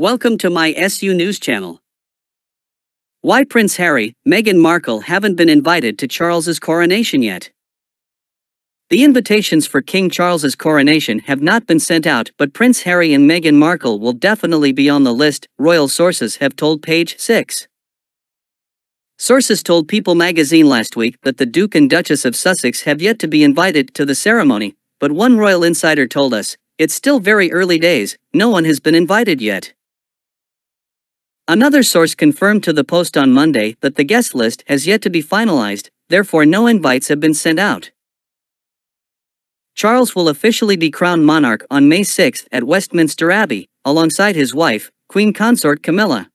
Welcome to my SU News channel. Why Prince Harry, Meghan Markle haven't been invited to Charles's coronation yet. The invitations for King Charles's coronation have not been sent out, but Prince Harry and Meghan Markle will definitely be on the list, royal sources have told Page 6. Sources told People magazine last week that the Duke and Duchess of Sussex have yet to be invited to the ceremony, but one royal insider told us, it's still very early days, no one has been invited yet. Another source confirmed to the Post on Monday that the guest list has yet to be finalized, therefore no invites have been sent out. Charles will officially be crowned monarch on May 6 at Westminster Abbey, alongside his wife, Queen Consort Camilla.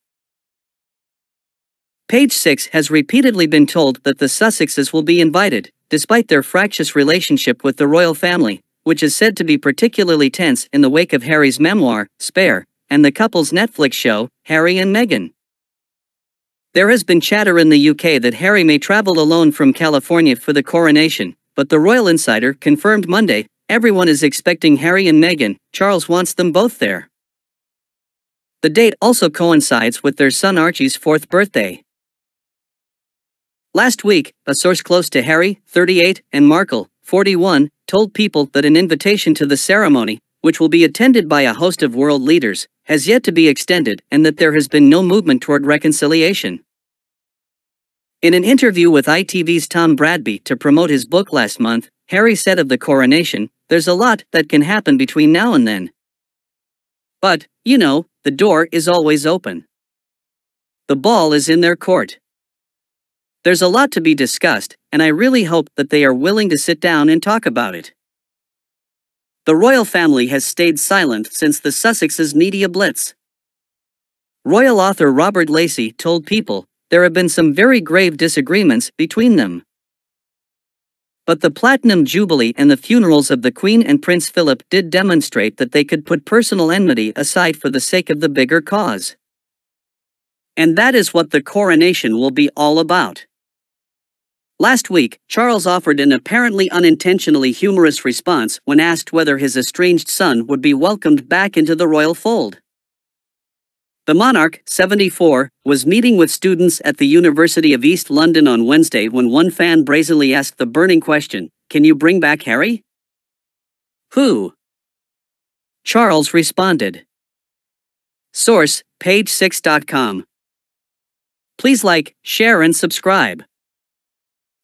Page 6 has repeatedly been told that the Sussexes will be invited, despite their fractious relationship with the royal family, which is said to be particularly tense in the wake of Harry's memoir, Spare, and the couple's Netflix show, Harry and Meghan. There has been chatter in the UK that Harry may travel alone from California for the coronation, but the Royal Insider confirmed Monday everyone is expecting Harry and Meghan, Charles wants them both there. The date also coincides with their son Archie's fourth birthday. Last week, a source close to Harry, 38, and Markle, 41, told people that an invitation to the ceremony, which will be attended by a host of world leaders, has yet to be extended and that there has been no movement toward reconciliation. In an interview with ITV's Tom Bradby to promote his book last month, Harry said of the coronation, there's a lot that can happen between now and then. But, you know, the door is always open. The ball is in their court. There's a lot to be discussed, and I really hope that they are willing to sit down and talk about it. The royal family has stayed silent since the Sussexes' media blitz. Royal author Robert Lacey told People, there have been some very grave disagreements between them. But the Platinum Jubilee and the funerals of the Queen and Prince Philip did demonstrate that they could put personal enmity aside for the sake of the bigger cause. And that is what the coronation will be all about. Last week, Charles offered an apparently unintentionally humorous response when asked whether his estranged son would be welcomed back into the royal fold. The monarch, 74, was meeting with students at the University of East London on Wednesday when one fan brazenly asked the burning question Can you bring back Harry? Who? Charles responded. Source, page6.com. Please like, share, and subscribe.